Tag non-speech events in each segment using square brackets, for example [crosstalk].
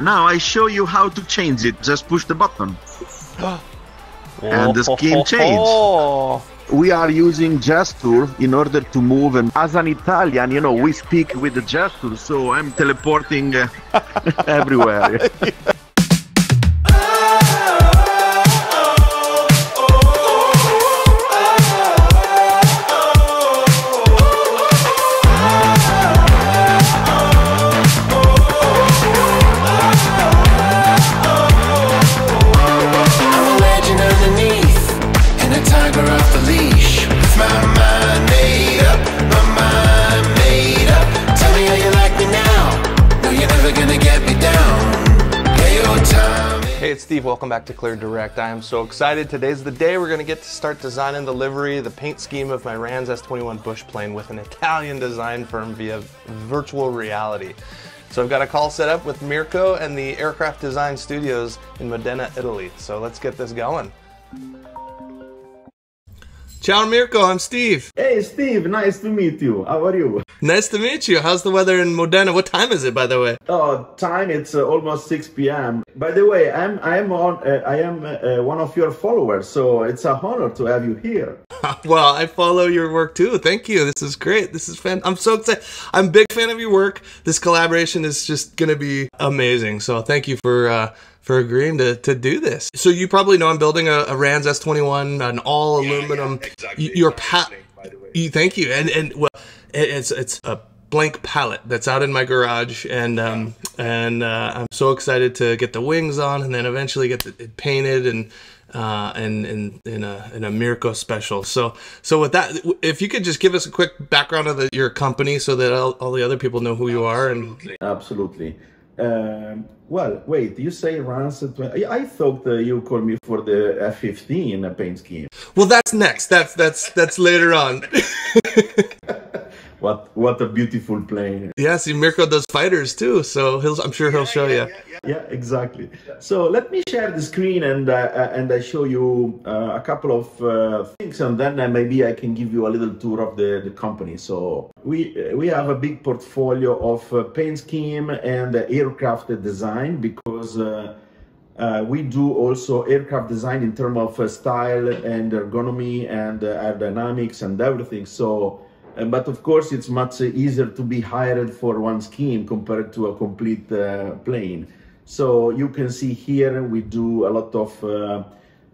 Now I show you how to change it. Just push the button. and the scheme [laughs] changed. We are using gesture in order to move, and as an Italian, you know, we speak with the gesture, so I'm teleporting uh, [laughs] everywhere. [laughs] back to Cleared Direct. I am so excited. Today's the day we're going to get to start designing the livery, the paint scheme of my Rans S21 bush plane with an Italian design firm via virtual reality. So I've got a call set up with Mirco and the Aircraft Design Studios in Modena, Italy. So let's get this going. Ciao, Mirco. I'm Steve. hey, Steve, nice to meet you. How are you? Nice to meet you. How's the weather in Modena? What time is it, by the way? Oh, time it's uh, almost 6 p.m. By the way, I'm I am on uh, I am uh, one of your followers, so it's a honor to have you here. [laughs] Well, I follow your work too. Thank you. This is great. This is fan. I'm so excited. I'm a big fan of your work. This collaboration is just gonna be amazing. So thank you for uh, for agreeing to, to do this. So you probably know I'm building a, a Rans S21, an all aluminum. y- Your pa- you, thank you. And and well, it, it's it's a blank palette that's out in my garage, and um and uh, I'm so excited to get the wings on, and then eventually get the, it painted and. Uh, and in in a in a Mirco special. So so with that, if you could just give us a quick background of the, your company, so that all, all the other people know who you are. And Absolutely. Um, well, wait, you say Rancid? I I thought uh, you called me for the F-15 paint scheme. well, that's next. That's that's that's later on. [laughs] What what a beautiful plane. yeah, see, Mirco does fighters too, so he'll I'm sure he'll show you. Yeah, exactly. So let me share the screen and uh, uh, and I show you uh, a couple of uh, things, and then uh, maybe I can give you a little tour of the, the company. So we uh, we have a big portfolio of uh, paint scheme and uh, aircraft design because. Uh, uh, we do also aircraft design in terms of uh, style and ergonomy and uh, aerodynamics and everything. So, uh, but of course, it's much easier to be hired for one scheme compared to a complete uh, plane. So you can see here we do a lot of uh,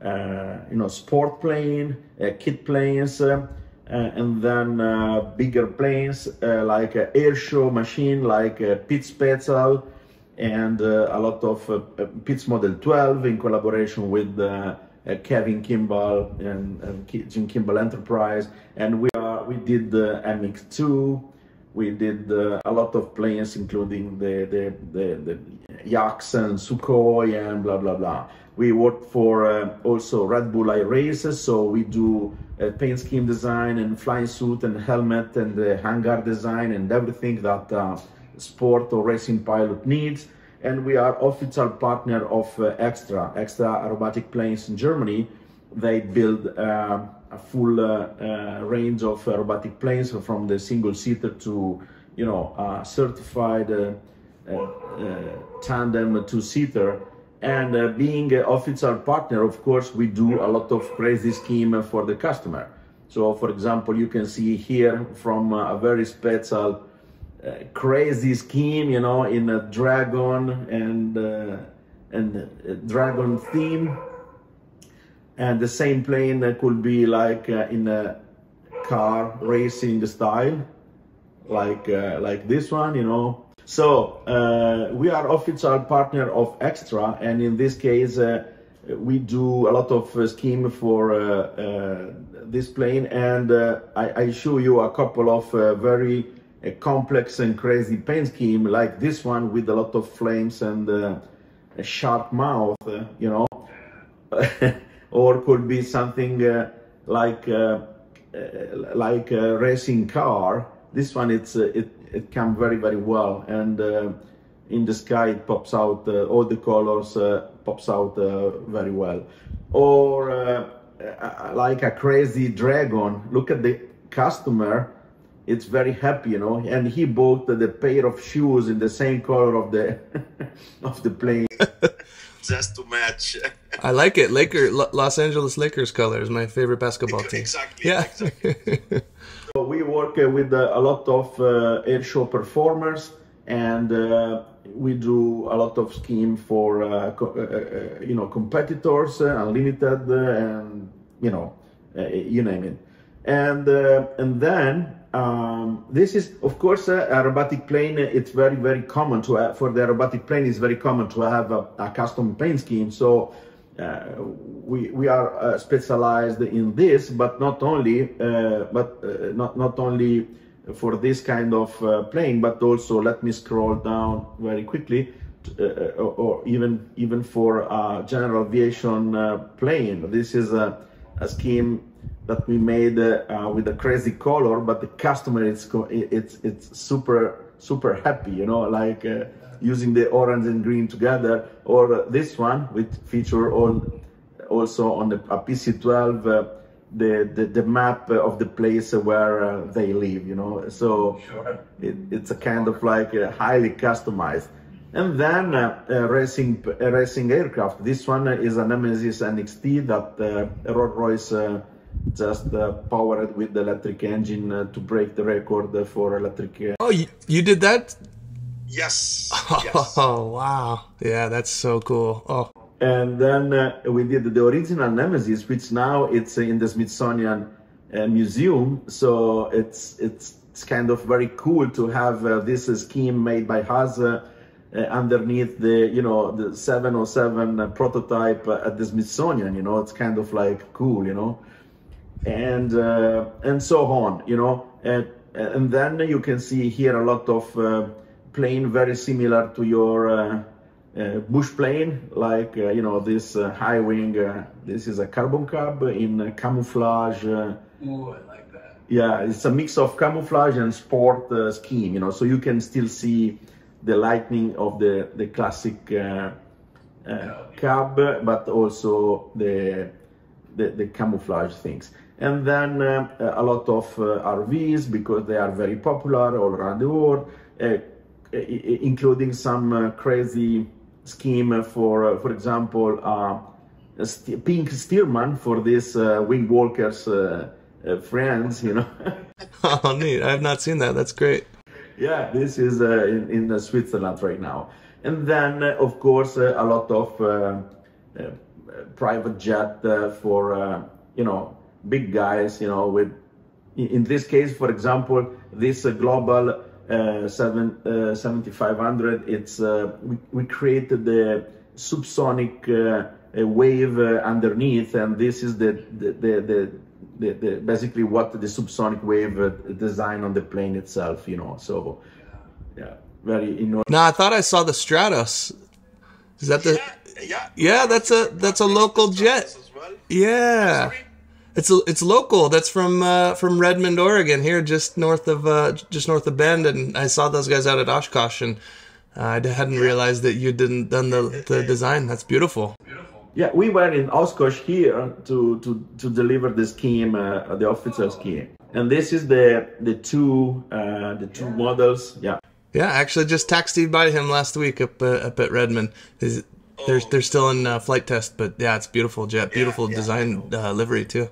uh, you know sport plane, uh, kit planes. Uh, uh, and then uh, bigger planes uh, like uh, air show machine like uh, Pitts Special, and uh, a lot of uh, uh, Pitts Model 12 in collaboration with uh, uh, Kevin Kimball and, and Jim Kimball Enterprise. And we we did the MX2. We did uh, a lot of planes, including the the the, the Yaks and Sukhoi and blah blah blah. We work for uh, also Red Bull Air Races, so we do uh, paint scheme design and flying suit and helmet and the hangar design and everything that uh, sport or racing pilot needs. And we are official partner of uh, Extra, Extra Aerobatic Planes in Germany. They build a full uh, uh, range of aerobatic planes from the single seater to, you know, uh, certified uh, uh, uh, tandem two seater. And uh, being an official partner, of course, we do a lot of crazy scheme for the customer. So, for example, you can see here from uh, a very special uh, crazy scheme, you know, in a dragon and uh, and uh, dragon theme. And the same plane could be like uh, in a car racing style, like uh, like this one, you know. So uh, we are official partner of Extra, and in this case, uh, we do a lot of uh, scheme for uh, this plane, and I, I show you a couple of very complex and crazy paint scheme, like this one with a lot of flames and a sharp mouth, you know, [laughs] or could be something uh, like uh, uh, like a racing car. This one, it's uh, it it can very very well, and uh, in the sky it pops out all the colors pops out very well. Or like a crazy dragon. Look at the customer it's very happy, you know. And he bought the pair of shoes in the same color of the [laughs] of the plane, [laughs] just to match. I like it. Laker Lo- Los Angeles Lakers colors, my favorite basketball team. Exactly. Yeah. [laughs] So we work uh, with uh, a lot of uh, air show performers, and uh, we do a lot of scheme for uh, co- uh, uh, you know competitors, uh, unlimited, uh, and you know uh, you name it. And uh, and then um, this is of course uh, aerobatic plane. It's very very common to have, for the aerobatic plane. It's very common to have a, a custom plane scheme. So uh, we we are uh, specialized in this, but not only uh, but uh, not not only for this kind of uh, plane, but also let me scroll down very quickly, uh, uh, or, or even even for uh, general aviation uh, plane. This is a, a scheme that we made uh, uh, with a crazy color, but the customer is co- it's it's super super happy, you know, like uh, using the orange and green together, or this one with feature all also on the a PC12 uh, the, the the map of the place where uh, they live, you know. So it, it's a kind of like uh, highly customized. And then racing racing aircraft. This one is a Nemesis NXT that uh, Rolls Royce uh, just uh, powered with the electric engine uh, to break the record for electric. Uh, oh, you, you did that? [laughs] yes. Oh, wow. Yeah, that's so cool. Oh, And then uh, we did the original Nemesis, which now it's in the Smithsonian uh, Museum. So it's it's it's kind of very cool to have uh, this uh, scheme made by us uh, uh, underneath the you know the 707 uh, prototype uh, at the Smithsonian. You know, it's kind of like cool. You know, and uh, and so on. You know, and and then you can see here a lot of uh, plane very similar to your. Uh, uh, bush plane, like uh, you know this uh, high wing. Uh, this is a Carbon Cub in camouflage. Ooh, I like that. yeah, it's a mix of camouflage and sport uh, scheme. You know, so you can still see the lightning of the the classic uh, uh, cab, but also the, the the camouflage things. And then uh, a lot of uh, RVs because they are very popular all around the world, uh, including some uh, crazy scheme for, uh, for example, uh, a st- pink Stearman for these uh, wing walkers uh, uh, friends, you know. [laughs] [laughs] Oh, neat. I have not seen that. That's great. yeah, this is uh, in, in uh, Switzerland right now. And then, uh, of course, uh, a lot of uh, uh, private jet uh, for, uh, you know, big guys, you know, with, in in this case, for example, this uh, global uh, seven, uh, 7500, it's, uh, we, we created the subsonic uh, uh, wave uh, underneath, and this is the, the, the, the the, the, basically what the subsonic wave uh, design on the plane itself, you know. So, yeah, very enormous. No, I thought I saw the Stratos. Is that the? yeah, Yeah, that's a that's a local jet. Yeah, it's it's local. That's from uh, from Redmond, Oregon, here just north of uh, just north of Bend, and I saw those guys out at Oshkosh, and uh, I hadn't realized that you didn't done the the design. That's beautiful. Yeah, we were in Oshkosh here to to to deliver the scheme, uh, the officer scheme, and this is the the two uh, the two models. Yeah, Yeah, actually just taxied by him last week up uh, up at Redmond. Is they're they're still in uh, flight test, but yeah, it's beautiful jet, beautiful design uh, livery too.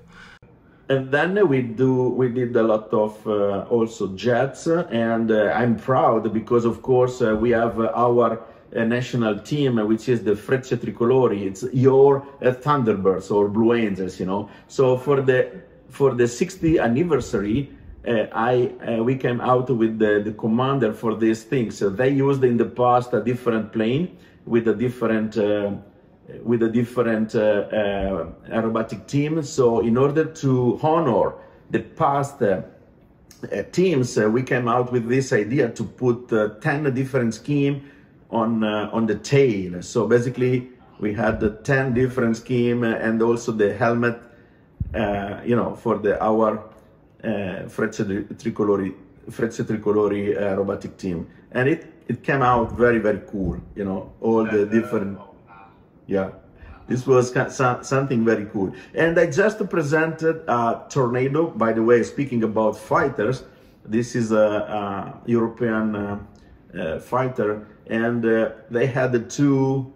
And then we do we did a lot of uh, also jets, and uh, I'm proud because of course uh, we have our uh, national team, uh, which is the Frecce Tricolori. It's your uh, Thunderbirds or Blue Angels, you know. So for the for the 60th anniversary, I we came out with the, the commander for these things. So they used in the past a different plane with a different with a different uh, uh, aerobatic team. So in order to honor the past. Uh, uh, teams, uh, we came out with this idea to put uh, 10 different scheme on uh, on the tail. So basically, we had the 10 different scheme uh, and also the helmet, uh, you know, for the our uh, Frecce Tri- Tricolori, Frecce Tricolori uh, aerobatic team, and it it came out very very cool. You know, all the different yeah, this was something very cool. And I just presented a tornado. By the way, speaking about fighters, this is a, a European uh, uh, fighter, and uh, they had the two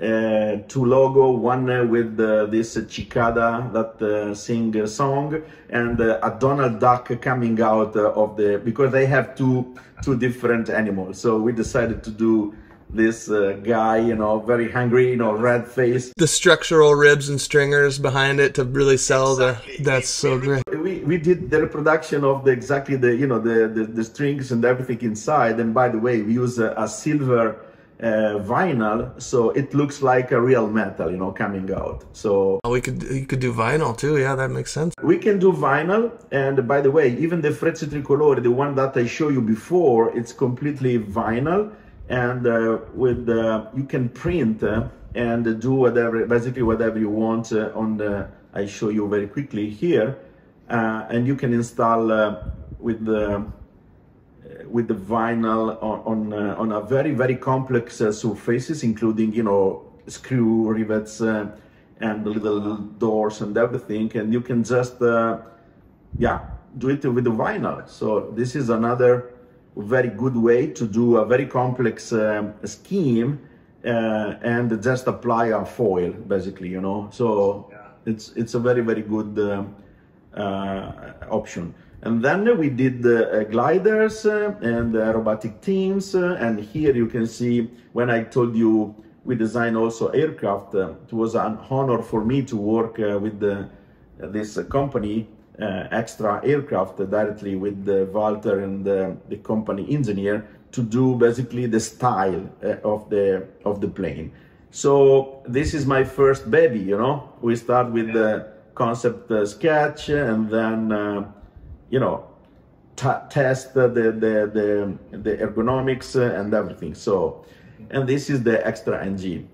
uh, two logo, one uh, with uh, this cicada that sing a song, and uh, a Donald Duck coming out uh, of the because they have two two different animals. So we decided to do this uh, guy, you know, very hungry, you know, red face. The structural ribs and stringers behind it to really sell the. That's so great. We, we did the reproduction of the exactly the you know the, the, the strings and everything inside. And by the way, we use a, a silver uh, vinyl, so it looks like a real metal, you know, coming out. So Oh, we could you could do vinyl too. Yeah, that makes sense. we can do vinyl. And by the way, even the Frecce Tricolori, the one that I showed you before, it's completely vinyl. And uh, with you can print uh, and do whatever, basically whatever you want uh, on the. I show you very quickly here, and you can install with the with the vinyl on on, uh, on a very very complex uh, surfaces, including you know screw rivets uh, and little doors and everything, and you can just yeah do it with the vinyl. So this is another very good way to do a very complex um, scheme uh, and just apply a foil basically, you know. So it's it's a very very good. Um, uh, option. And then we did the uh, gliders uh, and uh, aerobatic teams. uh, and here you can see when I told you we design also aircraft, uh, it was an honor for me to work uh, with the, this uh, company, uh, Extra Aircraft, uh, directly with uh, Walter and uh, the company engineer to do basically the style uh, of the of the plane. So this is my first baby, you know. We start with the concept uh, sketch and then uh, you know test the, the the the ergonomics uh, and everything so and this is the extra ng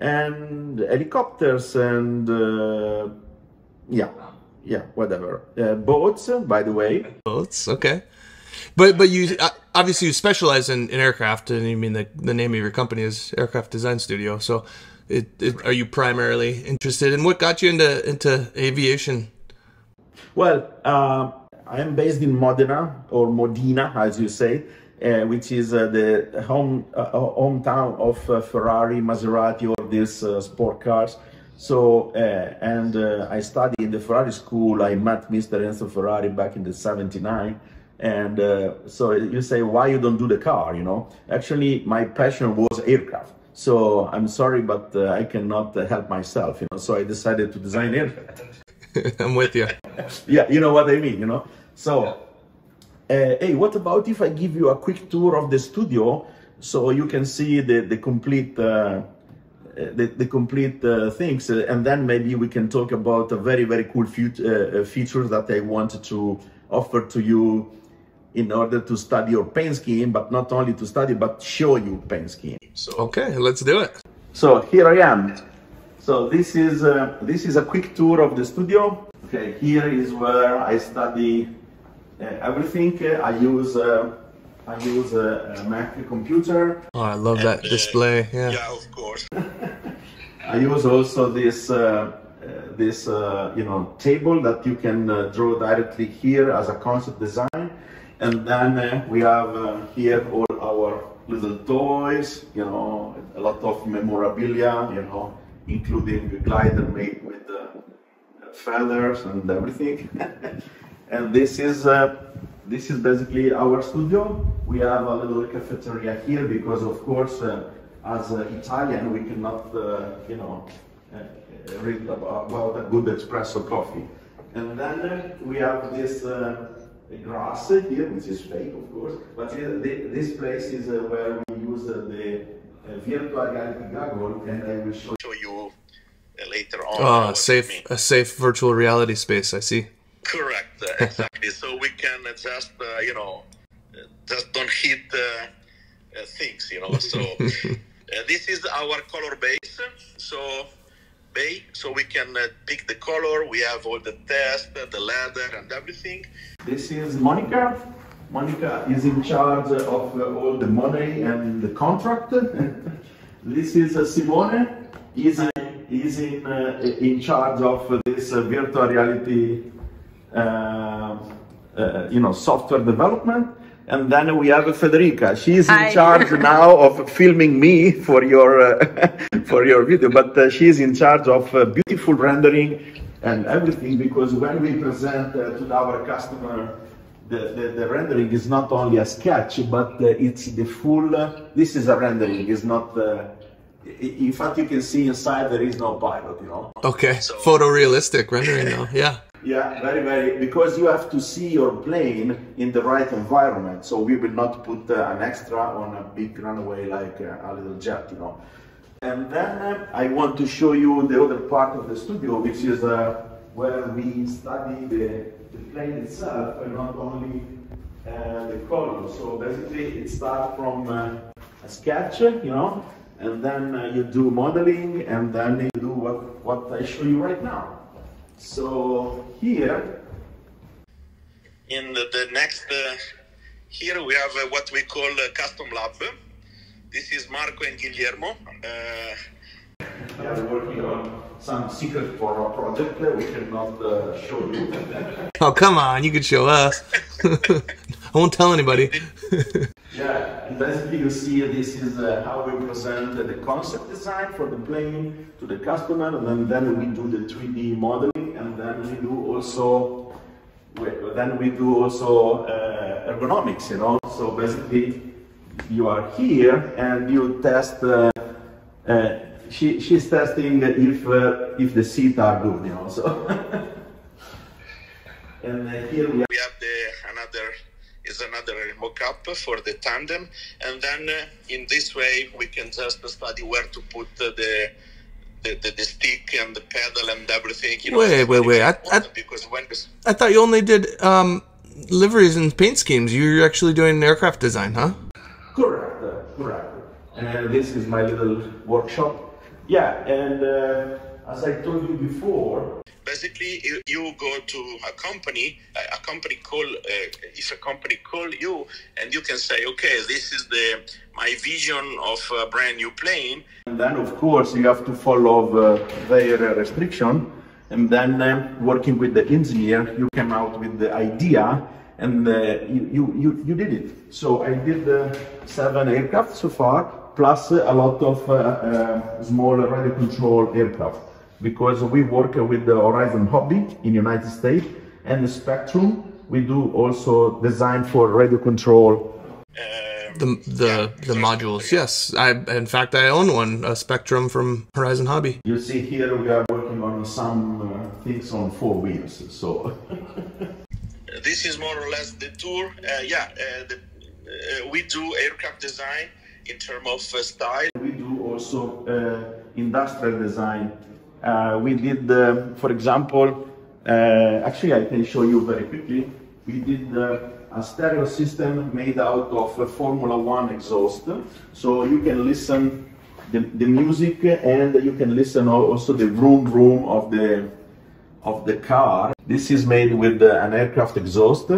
and helicopters and uh, yeah yeah whatever uh, boats by the way Boats, okay. But but you uh, obviously you specialize in, in aircraft, and you mean the the name of your company is Aircraft Design Studio. So, it, it, are you primarily interested in what got you into into aviation? Well, uh, I am based in Modena or Modena, as you say, uh, which is uh, the home uh, hometown of uh, Ferrari, Maserati, or these uh, sport cars. So, uh, and uh, I studied in the Ferrari school. I met Mr. Enzo Ferrari back in the '79. And uh, so you say, why you don't do the car? You know, actually, my passion was aircraft. So I'm sorry, but uh, I cannot uh, help myself. You know, so I decided to design aircraft [laughs] I'm with you. [laughs] yeah, you know what I mean, you know. So, uh, hey, what about if I give you a quick tour of the studio so you can see the the complete uh, the, the complete uh, things, uh, and then maybe we can talk about a very very cool fut- uh, uh, features that I wanted to offer to you in order to study your paint scheme, but not only to study, but show you paint scheme. So. Okay, let's do it. So here I am. So this is uh, this is a quick tour of the studio. Okay, here is where I study uh, everything. Uh, I use uh, I use a, a Mac computer. Oh, I love that display. Yeah. Yeah, of course. [laughs] I use also this uh, uh, this uh, you know table that you can uh, draw directly here as a concept design, and then uh, we have uh, here all our little toys. You know, a lot of memorabilia. You know, including a glider made with feathers and everything. [laughs] and this is this is basically our studio. We have a little cafeteria here because, of course, uh, as uh, Italian, we cannot, uh, you know, uh, uh, read about, about a good espresso coffee. And then uh, we have this uh, grass here, which is fake, of course. But here, the, this place is uh, where we use uh, the uh, virtual reality goggle, and I will show Show you uh, later on. Oh, a safe I mean. a safe virtual reality space. I see. Correct, uh, [laughs] exactly. so we can uh, just, uh, you know, uh, just don't hit uh, uh, things, you know. So [laughs] uh, this is our color base. So bay, so we can uh, pick the color. We have all the test, uh, the ladder, and everything. This is Monica. Monica is in charge of all the money and the contract. [laughs] this is Simone. Is is in, in charge of this virtual reality uh, you know, software development. And then we have Federica. She's in Hi. charge [laughs] now of filming me for your uh, [laughs] for your video, but uh, she's in charge of uh, beautiful rendering and everything because when we present uh, to our customer the, the, the rendering is not only a sketch, but uh, it's the full. Uh, this is a rendering. It's not. Uh, in fact, you can see inside there is no pilot. You know. Okay. so, Photorealistic rendering though. [laughs] Yeah. Yeah, very, very. Because you have to see your plane in the right environment. So we will not put uh, an extra on a big runway like uh, a little jet, you know. And then uh, I want to show you the other part of the studio, which is uh, where we study the, the plane itself and not only uh, the color. So basically, it starts from uh, a sketch, you know, and then you do modeling, and then you do what, what I show you right now. So here, In the, the next, uh, here we have uh, what we call a custom lab. This is Marco and Guillermo. Uh, we are working on some secret for our project. uh, We cannot uh, show you. [laughs] Oh come on, you can show us. [laughs] I won't tell anybody. [laughs] yeah, and basically you see this is uh, how we present the concept design for the plane to the customer, and then, then we do the 3D modeling, and then we do also we, then we do also uh, ergonomics. You know, so basically you are here and you test. She, she's testing if uh, if the seats are good. You know, so. [laughs] and uh, here we we have the another is another mock-up for the tandem, and then uh, in this way we can just study where to put uh, the. The, the, the stick and the pedal and everything. You know, Wait, wait, wait, I- I- because when you I thought you only did um, liveries and paint schemes. You're actually doing aircraft design, huh? Correct, uh, correct. And this is my little workshop. Yeah, and uh, as I told you before, basically you, you go to a company a, company call uh, if a company call you and you can say okay this is the my vision of a brand new plane and then of course you have to follow uh, their uh, restriction. And then um, working with the engineer, you came out with the idea, and uh, you, you, you, you did it. So I did uh, seven aircraft so far, plus a lot of uh, uh, small radio control aircraft. Because we work with the Horizon Hobby in United States and the Spektrum. We do also design for radio control The the the modules. Yes, I in fact I own one, a Spektrum from Horizon Hobby. You see here we are working on some uh, things on four wheels. So [laughs] this is more or less the tour uh, yeah uh, the, uh, we do aircraft design in terms of uh, style we do also uh, industrial design. Uh, we did, uh, for example, uh, actually I can show you very quickly. We did uh, a stereo system made out of a Formula One exhaust, so you can listen the, the music and you can listen also the vroom vroom of the of the car. This is made with an aircraft exhaust.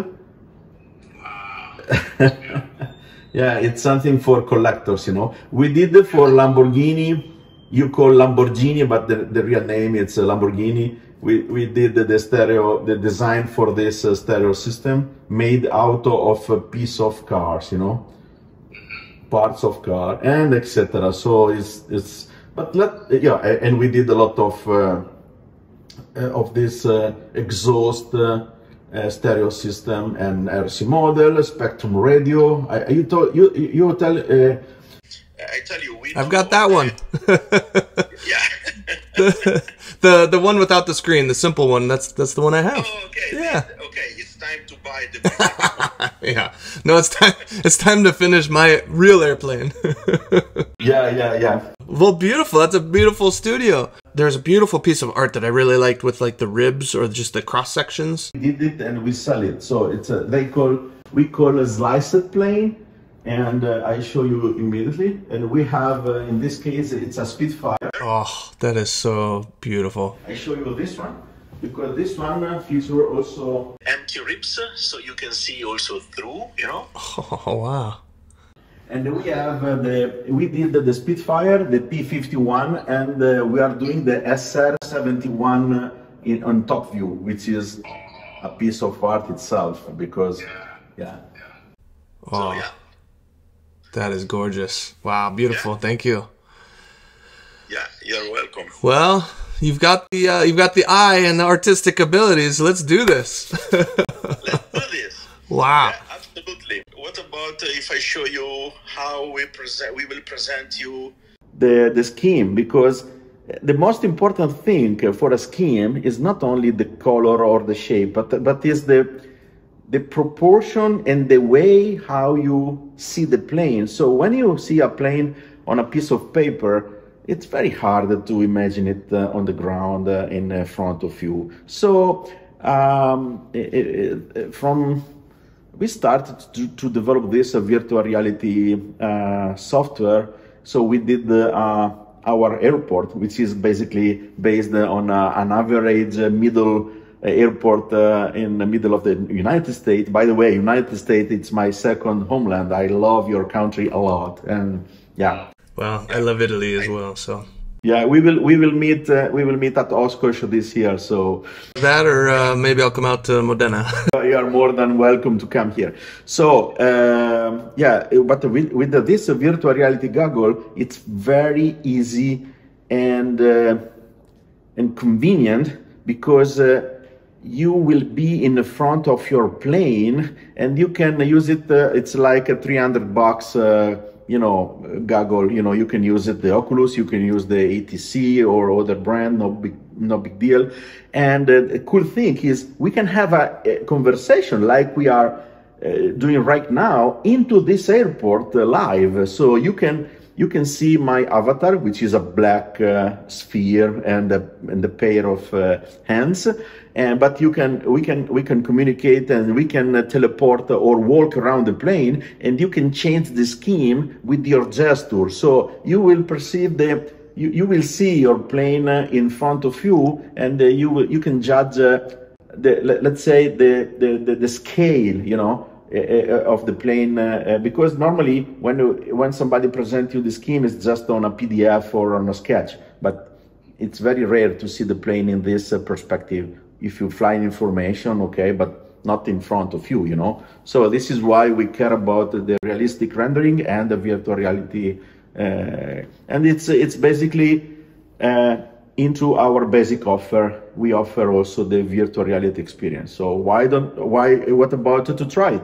[laughs] yeah, it's something for collectors, you know. We did it for Lamborghini. You call Lamborghini, but the, the real name it's Lamborghini. We, we did the, the stereo, the design for this uh, stereo system made out of a piece of cars, you know, parts of car and etc. So it's it's but let yeah, and we did a lot of. Uh, uh, of this uh, exhaust uh, stereo system and RC model, Spektrum radio. I, you told you you you tell uh, i tell you we I've got that one. [laughs] yeah the the one without the screen, the simple one. That's that's the one I have. oh, okay Yeah. okay it's time to buy the [laughs] yeah. No, it's time. It's time to finish my real airplane. [laughs] yeah yeah yeah. well, beautiful. That's a beautiful studio. There's a beautiful piece of art that I really liked with like the ribs or just the cross sections. We did it and we sell it. So it's a they call we call a sliced plane, and uh, I show you immediately. And we have uh, in this case it's a Spitfire. Oh, that is so beautiful. I show you this one because this one uh, feature also empty ribs so you can see also through you know Oh [laughs] wow. And we have uh, the we did the Spitfire, the P51, and uh, we are doing the SR71 in, on top view, which is a piece of art itself because, yeah. Oh, yeah. that is gorgeous. Wow, beautiful. Thank you. Yeah, you're welcome. Well, you've got the uh, you've got the eye and the artistic abilities. Let's do this. [laughs] Let's do this. wow. Yeah, absolutely. About uh, if I show you how we present? We will present you. the, the scheme because the most important thing for a scheme is not only the color or the shape, but, but is the, the proportion and the way how you see the plane. So when you see a plane on a piece of paper, it's very hard to imagine it uh, on the ground uh, in front of you. So um, i- i- i- from we started to, to develop this uh, virtual reality uh, software. So we did the, uh, our airport, which is basically based on an average middle airport uh, in the middle of the United States. By the way, United States, it's my second homeland. I love your country a lot, and yeah. Well, I love Italy as well. So Yeah, we will we will meet uh, we will meet at Oshkosh this year. So that, or uh, maybe I'll come out to Modena. [laughs] you are more than welcome to come here. So um, yeah, but with, with the, this virtual reality goggle, it's very easy and uh, and convenient because uh, you will be in the front of your plane and you can use it. Uh, it's like a 300 bucks. You know, goggle. You know, you can use it the Oculus, you can use the HTC or other brand. No big, no big deal. And uh, the cool thing is, we can have a, a conversation like we are uh, doing right now into this airport uh, live. So you can you can see my avatar, which is a black uh, sphere and a, and a pair of uh, hands. And but you can we can we can communicate and we can uh, teleport or walk around the plane, and you can change the scheme with your gesture. So you will perceive the you, you will see your plane uh, in front of you, and uh, you will you can judge the let, let's say the, the the the scale, you know, of the plane uh, because normally when you- when somebody presents you the scheme it's just on a PDF or on a sketch but it's very rare to see the plane in this perspective. If you fly in information okay but not in front of you you know? So this is why we care about the realistic rendering and the virtual reality uh, and it's it's basically uh, into our basic offer. We offer also the virtual reality experience. So why don't why what about to try it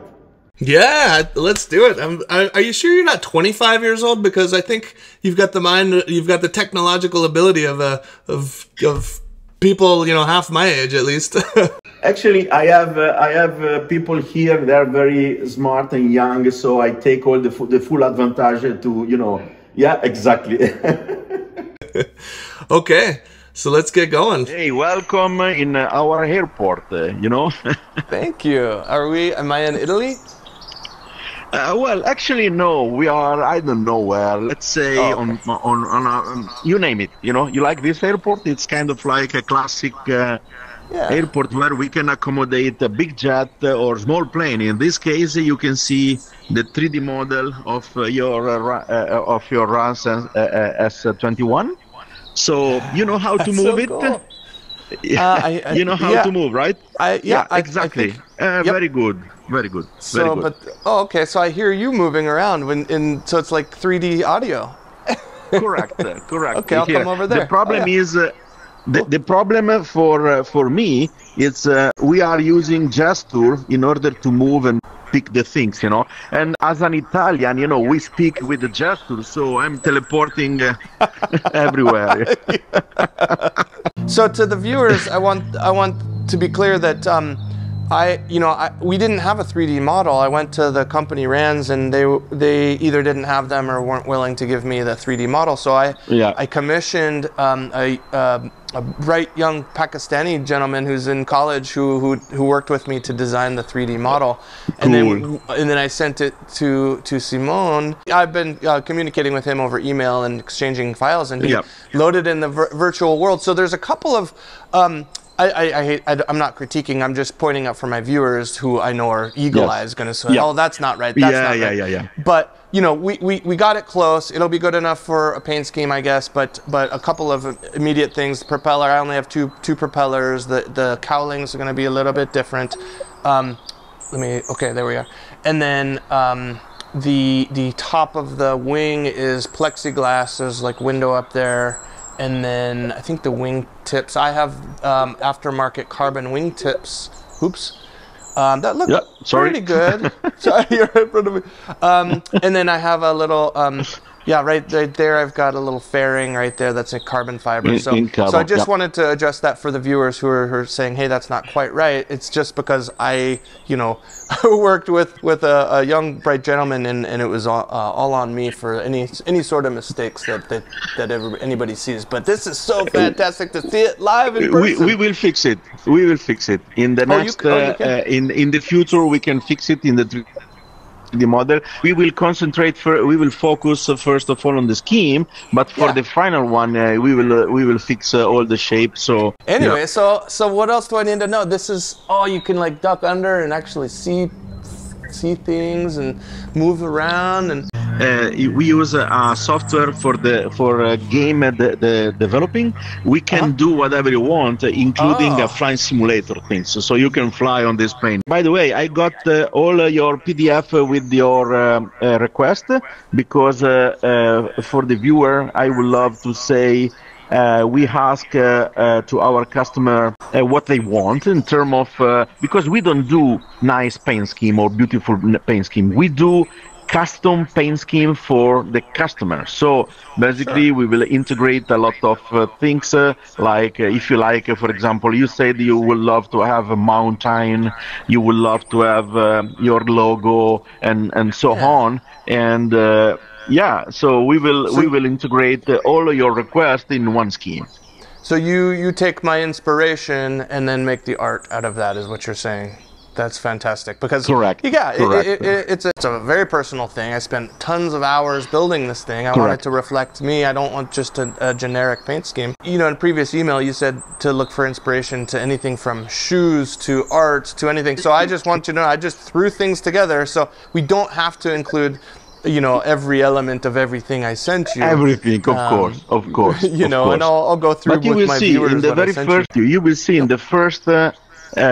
Yeah, let's do it. I'm, are are you sure you're not 25 years old? Because I think you've got the mind, you've got the technological ability of uh, of of people, you know, half my age at least. [laughs] Actually, I have uh, I have uh, people here. They are very smart and young, so I take all the fu- the full advantage to you know. Yeah, exactly. [laughs] okay, so let's get going. hey, welcome in our airport. uh, you know. [laughs] Thank you. Are we? Am I in Italy? Uh, well, actually, no. We are. I don't know where. Let's say Oh, on on on a, um, you name it. You know, you like this airport? It's kind of like a classic uh, Yeah. airport where we can accommodate a big jet uh, or small plane. In this case, you can see the 3D model of uh, your uh, Ra- uh, of your RAS uh, uh, S21. So you know how to move so it. cool. Yeah, [laughs] Uh, I- I- you know how yeah. to move, right? I- yeah, I- I exactly. think- uh, yep. Very good. Very good. very So, good. but oh, okay. So I hear you moving around when in. So it's like 3D audio. [laughs] correct uh, correct Okay, I'll come over there. the problem Oh, yeah. is uh, the, the problem for uh, for me is uh, we are using gesture in order to move and pick the things you know and as an italian you know we speak with the gesture so i'm teleporting uh, [laughs] everywhere [laughs] So to the viewers, I want I want to be clear that um, I you know I, we didn't have a 3D model. I went to the company Rans and they they either didn't have them or weren't willing to give me the 3D model. So I Yeah. I commissioned um, a, um a bright young Pakistani gentleman who's in college who, who who worked with me to design the 3D model, and then Cool. and then I sent it to to Simone. I've been uh, communicating with him over email and exchanging files, and he Yep. loaded in the vir- virtual world. So there's a couple of. Um, I, I, I hate. I, am not critiquing. I'm just pointing out for my viewers who I know are eagle Yes. eyes going to say. "Oh, that's not right. That's Yeah, not yeah, right." yeah, yeah. But you know, we, we, we got it close. It'll be good enough for a paint scheme, I guess. But but a couple of immediate things. The propeller. I only have two two propellers. The the cowlings are going to be a little bit different. Um, let me. Okay, there we are. And then. Um, the the top of the wing is plexiglass. There's like window up there, and then I think the wing tips. I have um, aftermarket carbon wing tips. Oops. Um, that look Yeah, sorry. pretty good. [laughs] Sorry, you're in front of me. Um, and then I have a little, um, yeah, right, right there. I've got a little fairing right there. That's a carbon fiber. So, in carbon, so I just yeah. wanted to address that for the viewers who are, who are saying, "Hey, that's not quite right." It's just because I, you know, [laughs] worked with with a, a young bright gentleman, and, and it was all, uh, all on me for any any sort of mistakes that that that anybody sees. But this is so fantastic to see it live in we, person. we we will fix it. We will fix it in the Oh, next. oh, you uh, uh, in in the future, we can fix it in the 3D model. We will concentrate for. We will focus uh, first of all on the scheme, but for Yeah. the final one, uh, we will uh, we will fix uh, all the shapes. So Anyway, so so what else do I need to know? This is oh, you can like duck under and actually see see things and move around and we use software for the for uh, game uh, the, developing. We can do whatever you want, uh, including Oh. a flying simulator things. So, so you can fly on this plane. By the way, I got uh, all uh, your PDF uh, with your um, uh, request because uh, uh, for the viewer, I would love to say. Uh, we ask uh, uh, to our customer uh, what they want in terms of uh, because we don't do nice paint scheme or beautiful paint scheme. We do custom paint scheme for the customer. So basically, we will integrate a lot of uh, things uh, like uh, if you like, uh, for example, you said you would love to have a mountain, you would love to have uh, your logo and and so on, and. Uh, yeah, so we will we will integrate uh, all of your requests in one scheme. so you you take my inspiration and then make the art out of that is what you're saying. That's fantastic because Correct, Yeah, it- correct. It, it, it's a, it's a very personal thing. I spent tons of hours building this thing. I want it to reflect me. I don't want just a, a generic paint scheme. You know, in a previous email, you said to look for inspiration to anything from shoes to art to anything. So I just want you to know I just threw things together. So we don't have to include, you know, every element of everything I sent you. Everything, of course, of course. [laughs] you of know, course. and I'll, I'll go through But you with will my see viewers in the very first, you. you will see in the first uh,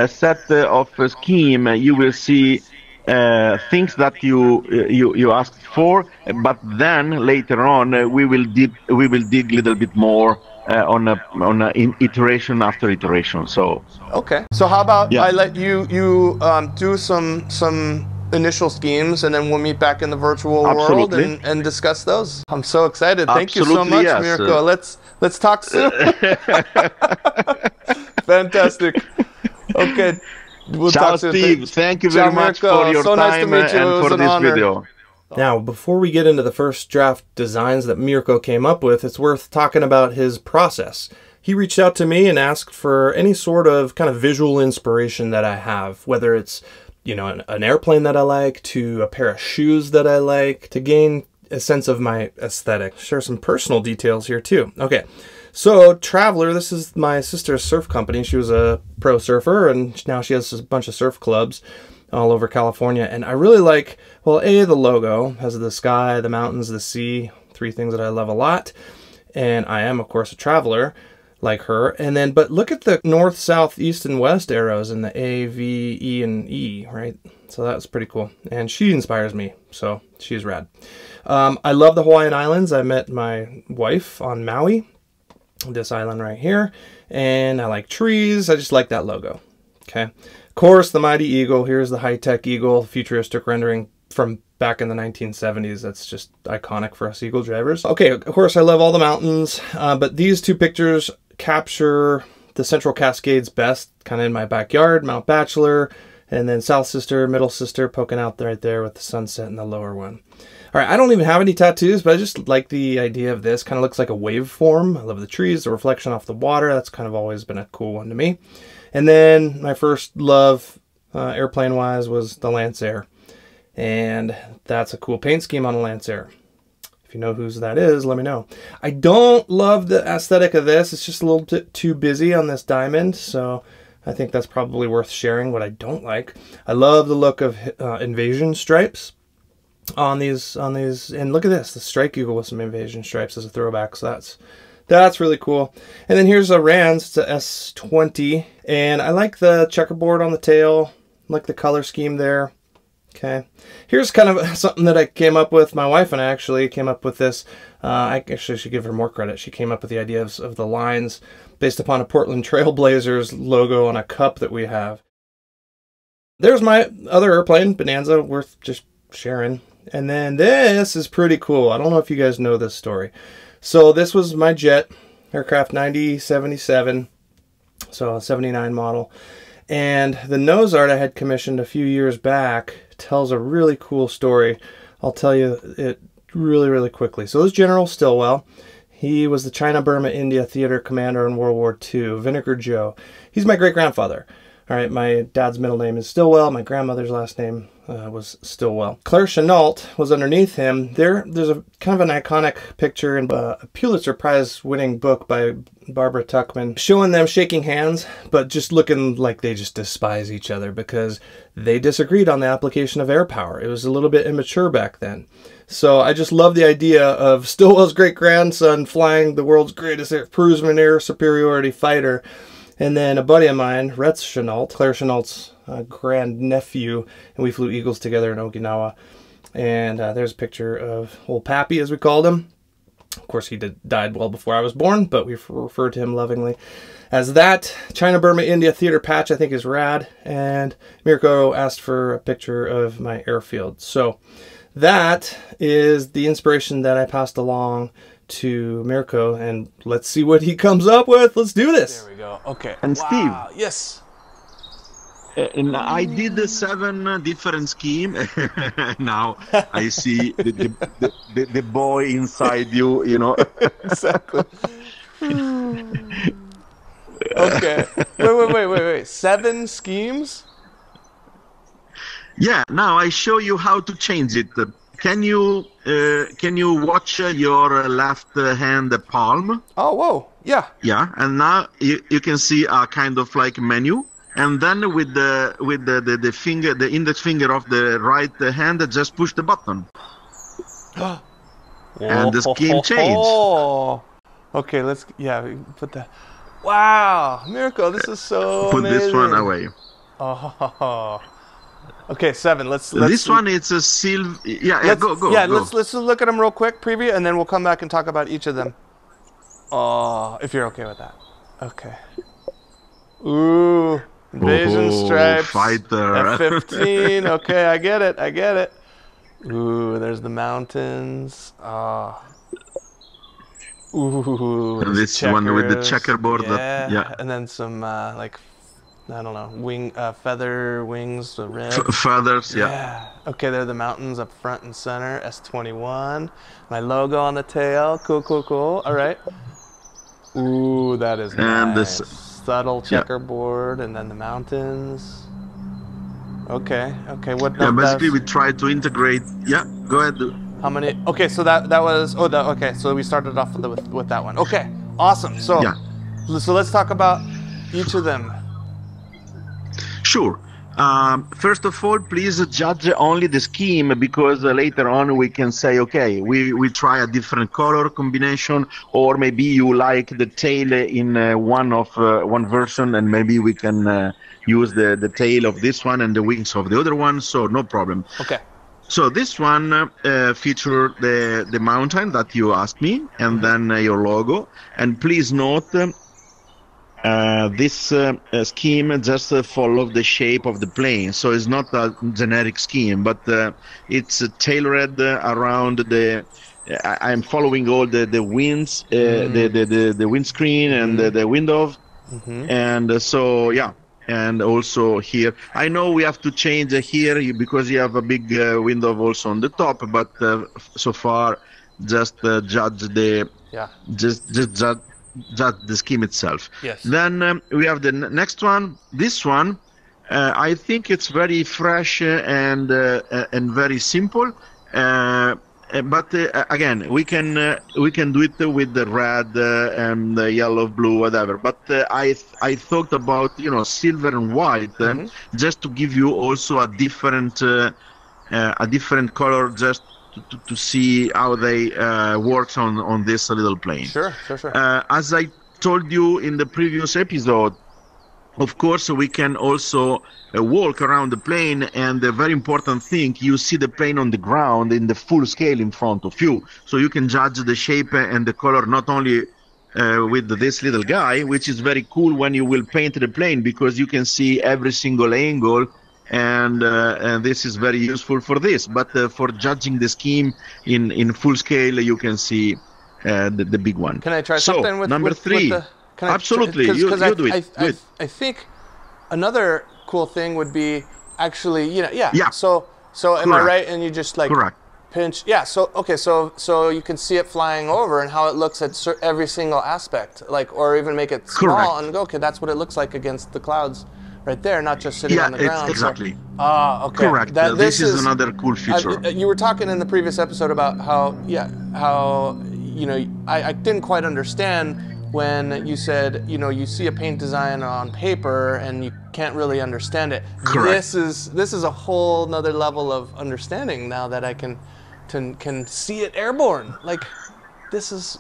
set uh, of uh, scheme, uh, you will see uh, things that you uh, you you asked for, but then later on uh, we will dig we will dig a little bit more uh, on a on a in iteration after iteration. So Okay. So how about Yeah. I let you you um, do some some initial schemes and then we'll meet back in the virtual world and, and discuss those. I'm so excited. Thank you so much, yes. Mirco. Let's let's talk soon. [laughs] [laughs] Fantastic. Okay. We'll ciao, talk soon. Steve. Thank you Ciao, very much Mirco. for your So nice to time meet you. It and was for an this honor. video. Now, before we get into the first draft designs that Mirco came up with, it's worth talking about his process. He reached out to me and asked for any sort of kind of visual inspiration that I have, whether it's, you know, an, an airplane that I like, to a pair of shoes that I like, to gain a sense of my aesthetic. Share some personal details here too. Okay. So, Traveler, this is my sister's surf company. She was a pro surfer and now she has a bunch of surf clubs all over California. And I really like, well, A, the logo has the sky, the mountains, the sea, three things that I love a lot. And I am, of course, a traveler like her. And then, but look at the north, south, east, and west arrows in the A, V, E, and E, right? So that's pretty cool. And she inspires me. So she's rad. Um, I love the Hawaiian Islands. I met my wife on Maui, this island right here. And I like trees. I just like that logo. Okay. Of course, the Mighty Eagle. Here's the high tech Eagle, futuristic rendering from back in the 1970s. That's just iconic for us Eagle drivers. Okay, of course, I love all the mountains, uh, but these two pictures capture the Central Cascades best, kind of in my backyard, Mount Bachelor, and then South Sister, Middle Sister poking out right there with the sunset in the lower one. All right, I don't even have any tattoos, but I just like the idea of this. Kind of looks like a waveform. I love the trees, the reflection off the water. That's kind of always been a cool one to me. And then my first love, uh, airplane wise, was the Lancer. And that's a cool paint scheme on a Lancer. If you know whose that is, let me know. I don't love the aesthetic of this. It's just a little bit too busy on this diamond. So I think that's probably worth sharing what I don't like. I love the look of uh, invasion stripes. On these on these and look at this the strike eagle with some invasion stripes as a throwback so that's that's really cool. And then here's a rans it's a s20 and i like the checkerboard on the tail I like the color scheme there okay. Here's kind of [laughs] something that i came up with my wife and i actually came up with this uh, i actually should give her more credit she came up with the idea of, of the lines based upon a portland trailblazers logo on a cup that we have. There's my other airplane bonanza worth just sharing and then this is pretty cool. I don't know if you guys know this story. So this was my jet, aircraft 9077, so a 79 model. And the nose art I had commissioned a few years back tells a really cool story. I'll tell you it really, really quickly. So this General Stilwell, He was the China Burma India theater commander in World War II, Vinegar Joe. He's my great grandfather. All right, my dad's middle name is Stilwell. My grandmother's last name uh, was Stilwell. Clair Chennault was underneath him. There, there's a kind of an iconic picture in a Pulitzer Prize winning book by Barbara Tuchman showing them shaking hands, but just looking like they just despise each other because they disagreed on the application of air power. It was a little bit immature back then. So I just love the idea of Stilwell's great grandson flying the world's greatest cruisman air superiority fighter and then a buddy of mine, Retz Chennault, Clair Chennault's uh, grand nephew, and we flew Eagles together in Okinawa. And uh, there's a picture of old Pappy, as we called him. Of course, he did, died well before I was born, but we refer to him lovingly as that. China Burma India theater patch, I think, is rad. And Mirco asked for a picture of my airfield. So that is the inspiration that I passed along to Mirco and let's see what he comes up with. Let's do this. There we go. Okay. And wow. Yes. Uh, and I did the seven uh, different scheme. [laughs] now I see the, the, the, the, boy inside you, you know. [laughs] exactly. [laughs] okay. Wait, wait, wait, wait, wait. Seven schemes? Yeah, now I show you how to change it. Can you uh, can you watch uh, your left hand palm? Oh, whoa. Yeah. Yeah, and now you, you can see a kind of like menu and then with the with the, the, the finger the index finger of the right hand just push the button [gasps] and the game changed. [laughs] Okay, let's yeah, put that. Wow, miracle this is so put this one away Oh. [laughs] Okay, seven. Let's. let's this one it's a silver yeah, yeah Let's, go go yeah, go. let's let's just look at them real quick, preview, and then we'll come back and talk about each of them. Oh, if you're okay with that. Okay. Ooh, invasion Oh, stripes. fighter. F-15. [laughs] Okay, I get it. I get it. Ooh, there's the mountains. Ah. Ooh. And there's this one with the checkerboard Yeah. that- yeah. And then some uh, like, I don't know, wing, uh, feather wings, uh, red. F- feathers yeah. Yeah. Okay, there are the mountains up front and center. S21. My logo on the tail. Cool, cool, cool. All right. Ooh, that is And nice. this- Subtle yeah. checkerboard, and then the mountains. Okay. Okay. What? Yeah, basically we try to integrate yeah go ahead How many? Okay, so that that was. Oh, that. Okay, so we started off with with, with that one. Okay. Awesome. So. Yeah. So let's talk about each of them. Sure. Um, first of all, please judge only the scheme because uh, later on we can say, okay, we, we try a different color combination, or maybe you like the tail in uh, one of uh, one version, and maybe we can uh, use the, the tail of this one and the wings of the other one. So no problem. Okay. So this one uh, feature the the mountain that you asked me, and then uh, your logo. And please note. um, uh, this uh, uh, scheme just uh, follow the shape of the plane, so it's not a generic scheme, but uh, it's uh, tailored uh, around the. I, I'm following all the the winds, uh, the, the the the windscreen and the, the window, and uh, so yeah, and also here. I know we have to change uh, here because you have a big uh, window also on the top, but uh, so far, just uh, judge the Yeah. just just judge, judge the scheme itself. Yes. Then um, we have the n- next one. This one, uh, I think it's very fresh uh, and uh, uh, and very simple. Uh, uh, but uh, again, we can uh, we can do it with the red uh, and the yellow, blue, whatever. But uh, I th- I thought about you know silver and white uh, just to give you also a different. Uh, uh, a different color just to, to, to see how they uh, works on on this little plane. Sure, sure, sure. Uh, as I told you in the previous episode, of course, we can also uh, walk around the plane, and the very important thing, you see the plane on the ground in the full scale in front of you, so you can judge the shape and the color not only uh, with this little guy, which is very cool when you will paint the plane because you can see every single angle. And, uh, and this is very useful for this. But uh, for judging the scheme in, in full scale, you can see uh, the, the big one. Can I try so, something with number with, three? With the, can I Absolutely, cause, you, 'cause you I, do it. I, do I, it. I think another cool thing would be actually, you know, yeah. Yeah. So, so am I right? And you just like Correct. pinch. Yeah. So okay. So so you can see it flying over and how it looks at every single aspect, like or even make it small Correct. and go, okay, that's what it looks like against the clouds, right there, not just sitting Yeah, on the ground. So- exactly. Ah, okay. Correct. That- Uh, this is another cool feature. I- you were talking in the previous episode about how, yeah, how you know, I, I didn't quite understand when you said, you know, you see a paint design on paper and you can't really understand it. Correct. This is this is a whole nother level of understanding now that I can can, can see it airborne. Like this is.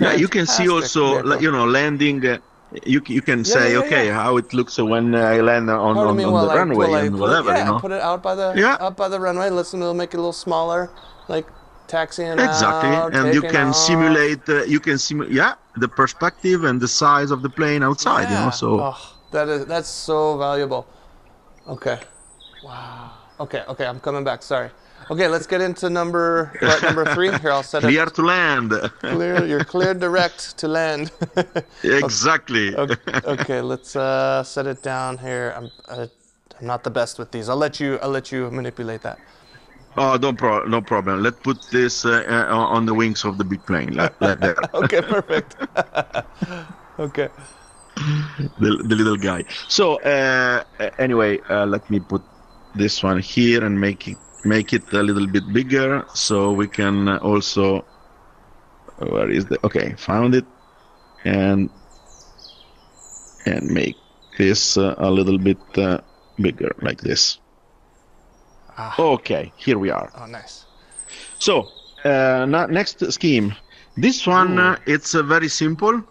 Yeah, you can see also, like, you know, landing. Uh, you you can say, yeah, okay, yeah. how it looks when I land on, on, I mean? on Well, the like, runway and whatever, it, yeah, you know. put it out by the Yeah. up by the runway. Listen, it'll make it a little smaller, like taxiing Exactly, out, and you can off. simulate. Uh, you can simulate, yeah, the perspective and the size of the plane outside. You know, so oh, that is that's so valuable. Okay. Wow. Okay. Okay. I'm coming back. Sorry. Okay. Let's get into number what, number three. Here, I'll set it. clear to land. Clear. You're clear direct to land. [laughs] exactly. [laughs] okay, okay. Let's uh, set it down here. I'm uh, I'm not the best with these. I'll let you. I'll let you manipulate that. Oh, no, pro- no problem. Let's put this uh, uh, on the wings of the big plane. Like, like that. [laughs] Okay. Perfect. okay. the, the little guy. So uh, anyway, uh, let me put this one here and make it make it a little bit bigger so we can also. Where is the? Okay, found it, and and make this uh, a little bit uh, bigger like this. Okay, here we are. Oh, nice. So, uh, next scheme. This one, uh, it's uh, very simple.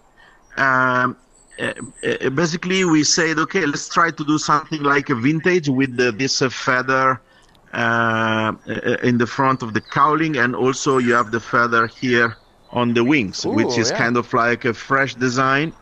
Um, uh, basically, we said, okay, let's try to do something like a vintage with this uh, feather uh, uh, in the front of the cowling, and also you have the feather here on the wings, which is yeah. kind of like a fresh design,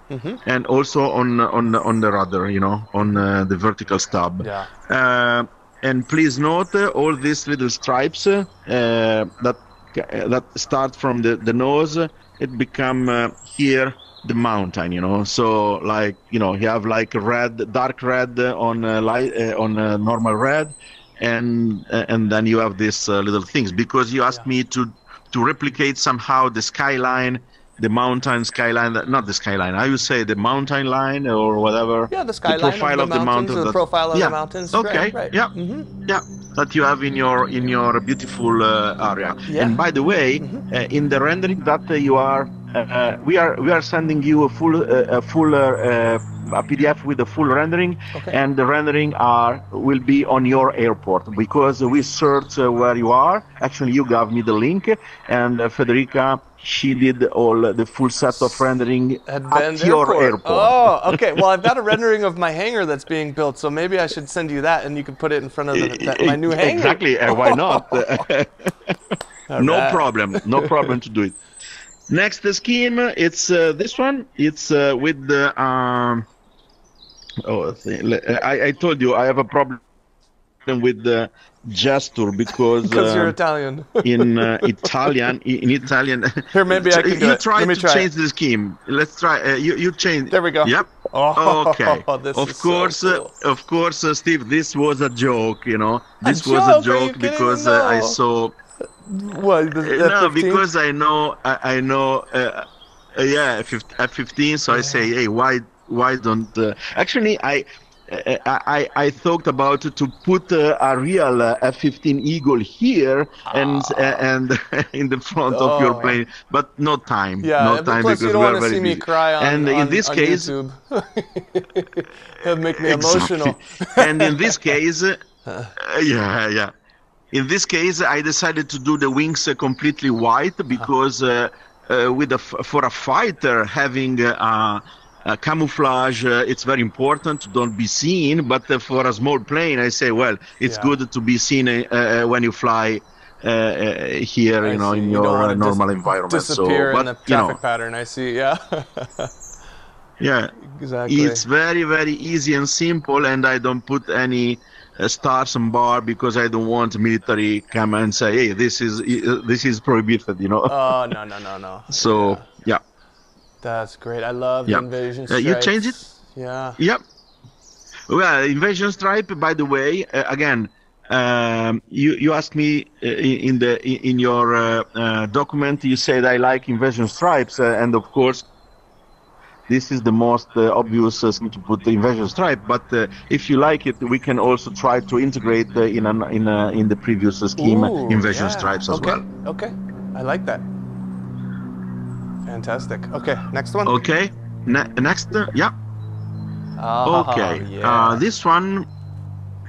and also on on on the rudder, you know, on uh, the vertical stab. Yeah. Uh, and please note uh, all these little stripes uh, that that start from the, the nose. It become uh, here the mountain, you know. So like you know, you have like red, dark red on uh, light uh, on uh, normal red, and and then you have these uh, little things because you asked me to to replicate somehow the skyline. The mountain skyline, not the skyline. I would say the mountain line or whatever. Yeah, the skyline of profile the of the mountains, mountain. the profile of yeah. the mountains. Okay. Right. right. Mm-hmm. Yeah. Yeah. That you have in your in your beautiful uh, area. Yeah. Mm-hmm. And by the way, uh, in the rendering that uh, you are, uh, uh, we are we are sending you a full uh, a full uh, uh, a PDF with the full rendering, Okay. and the rendering are will be on your airport because we search uh, where you are. Actually, you gave me the link, and uh, Federica she did all the full set of rendering At at, your Airport. airport. Oh, okay. Well, I've got a [laughs] rendering of my hangar that's being built, so maybe I should send you that, and you can put it in front of the, that, my new hangar. Exactly. Uh, why not? [laughs] [laughs] no right. problem. No problem to do it. Next scheme, it's uh, this one. It's uh, with the. Um, oh, I, I told you I have a problem with the gesture because Because you're uh, Italian. [laughs] in uh, [laughs] Italian in Italian. Here, maybe I can do you it. try Let me to try change the scheme. Let's try. Uh, you you change. There we go. Yep. [laughs] Oh, okay. of is so course, uh, cool. of course, uh, Steve. This was a joke. You know, this was joke? a joke because uh, I saw. What? The, the no, 15? because I know. I, I know. Uh, uh, yeah, at 15. So I say, hey, why, why don't? Uh, actually, I. I, I, I thought about to put uh, a real uh, F-15 Eagle here and uh, and [laughs] in the front of your Ah. Oh. plane, but no time. Yeah, no time plus you because don't we are want to very see me busy. cry on, and in this on case. It'll [laughs] make me Exactly. emotional. [laughs] and in this case, uh, yeah, yeah. in this case, I decided to do the wings uh, completely white because uh, uh, with a f- for a fighter having uh, uh, camouflage, uh, it's very important to don't be seen. But uh, for a small plane, I say, well, it's Yeah. good to be seen uh, uh, when you fly. Uh, uh, here, I you know, see. in your wanna uh, dis- normal environment. Disappear so, but in the you traffic know, pattern. I see. Yeah. [laughs] yeah, exactly. it's very very easy and simple and i don't put any uh, stars and bar because i don't want military come and say hey this is uh, this is prohibited you know Oh no no no no. [laughs] so yeah That's great. I love Yeah. the invasion Uh, you change it? Yeah. yep well invasion stripe by the way uh, again um, you you asked me uh, in the in your uh, uh, document you said i like invasion stripes uh, and of course this is the most uh, obvious uh, thing to put the invasion stripe but uh, if you like it we can also try to integrate uh, in an in in the previous scheme Ooh, invasion yeah. stripes as okay. well Okay. I like that. Fantastic. Okay. Next one. okay ne- next uh, yeah Oh, Okay. Yeah. Uh, this one,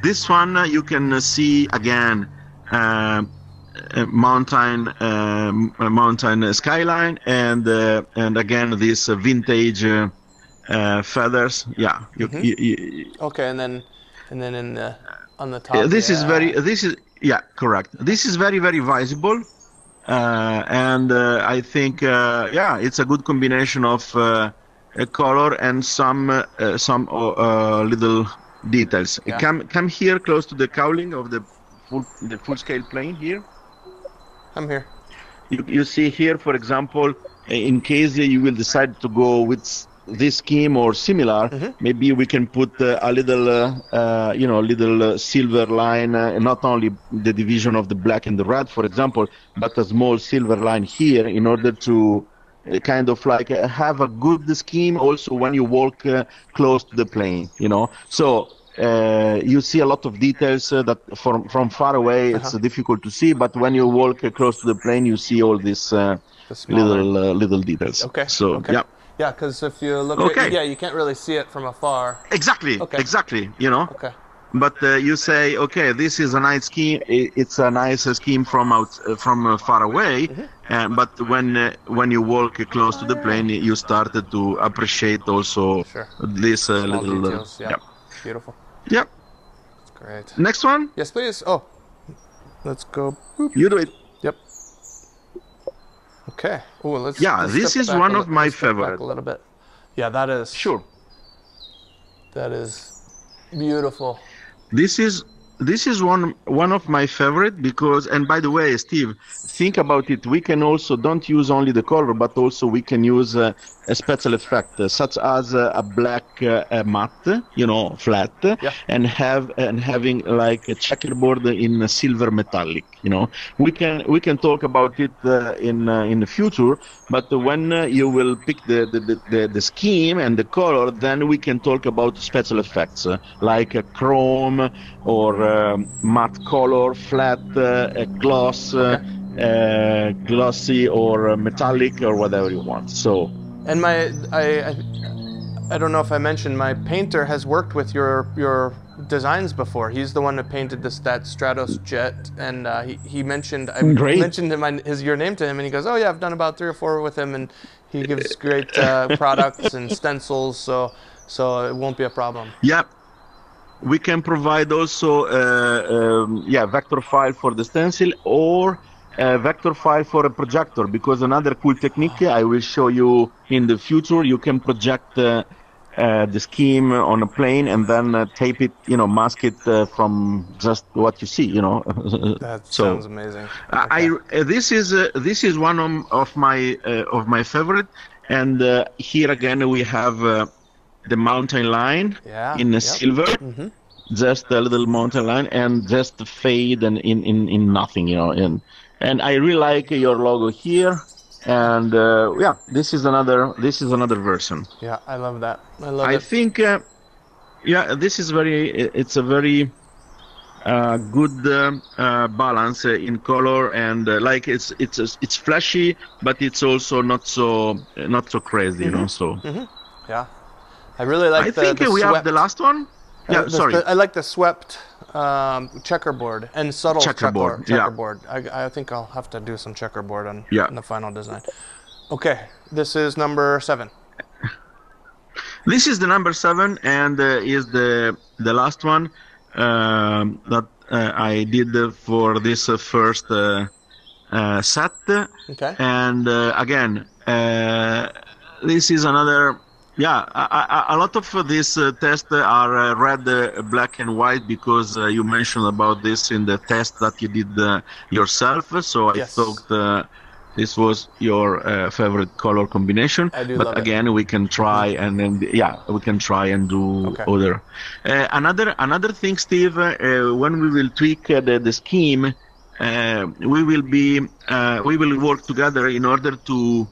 this one uh, you can uh, see again, uh, uh, mountain, um, uh, mountain skyline, and uh, and again this uh, vintage uh, uh, feathers. Yeah. You, Mm-hmm. you, you, Okay, and then and then in the on the top. uh, this is very. This is yeah, correct. This is very very visible. Uh, and uh, I think, uh, yeah, it's a good combination of uh, a color and some some little details. Yeah. Come come here close to the cowling of the full the full scale plane here. I'm here. You, you see here, for example, in case you will decide to go with this scheme or similar, maybe we can put uh, a little, uh, uh, you know, little uh, silver line, uh, not only the division of the black and the red, for example, but a small silver line here in order to kind of like uh, have a good scheme also when you walk uh, close to the plane, you know. So uh, you see a lot of details uh, that from from far away it's uh, difficult to see, but when you walk uh, close to the plane, you see all these uh, little uh, little details. Okay. So okay. yeah, Yeah, because if you look Okay. at yeah, you can't really see it from afar. exactly, Okay. exactly. You know, Okay. but uh, you say, okay, this is a nice scheme. It's a nice scheme from out uh, from uh, far away. Mm-hmm. Uh, but when uh, when you walk close to the plane, you started to appreciate also Sure. this uh, little. details. yeah. yeah. Beautiful. yeah. Great. Next one, Yes, please. Oh, let's go. Boop. you do it. Okay. Oh, let's. Yeah, let's this is one of my let's step back favorite. A little bit. Yeah, that is. Sure. That is beautiful. This is this is one one of my favorite because and by the way steve think about it we can also don't use only the color but also we can use uh, a special effect uh, such as uh, a black uh, uh, matte you know flat Yeah. and have and having like a checkerboard in a silver metallic you know we can we can talk about it uh, in uh, in the future but when uh, you will pick the the, the, the the scheme and the color then we can talk about special effects uh, like a chrome or um, matte color flat uh, a gloss uh, uh, glossy or metallic or whatever you want so And my, I, I, I don't know if I mentioned, my painter has worked with your your designs before. He's the one that painted this that Stratos jet, and uh, he he mentioned I Great. mentioned him, my- his your name to him, and he goes, oh yeah, I've done about three or four with him, and he gives great uh, products and [laughs] stencils, so so it won't be a problem. Yeah, we can provide also uh, um, yeah vector file for the stencil or a vector file for a projector because another cool technique I will show you in the future you can project uh, uh, the scheme on a plane and then uh, tape it you know mask it uh, from just what you see you know [laughs] That so sounds amazing. I, I- uh, this is uh, this is one of, of my uh, of my favorite, and uh, here again we have uh, the mountain line Yeah, in a yep. silver, just a little mountain line, and just fade and in, in, in nothing, you know. And and I really like your logo here, and uh, yeah, this is another this is another version. Yeah, I love that. I love I it. think, uh, yeah, this is very. It's a very uh, good uh, uh, balance uh, in color and uh, like it's it's it's flashy, but it's also not so not so crazy, you know. So Yeah, I really like I the, think the we have the last one. Yeah, sorry. the- I like the swept um, checkerboard and subtle Checkerboard, checker- yeah. checkerboard. I, I think I'll have to do some checkerboard on Yeah. in the final design. Okay, this is number seven. [laughs] This is the number seven, and uh, is the the last one um, that uh, I did for this uh, first uh, uh, set. Okay. And uh, again, uh, this is another. Yeah, a, a, a lot of these uh, tests are uh, red, uh, black, and white because uh, you mentioned about this in the test that you did uh, yourself. So I Yes. thought uh, this was your uh, favorite color combination. I do but love it. again, we can try and then yeah, we can try and do Okay. other. Uh, another another thing, Steve, uh, when we will tweak uh, the, the scheme, uh, we will be uh, we will work together in order to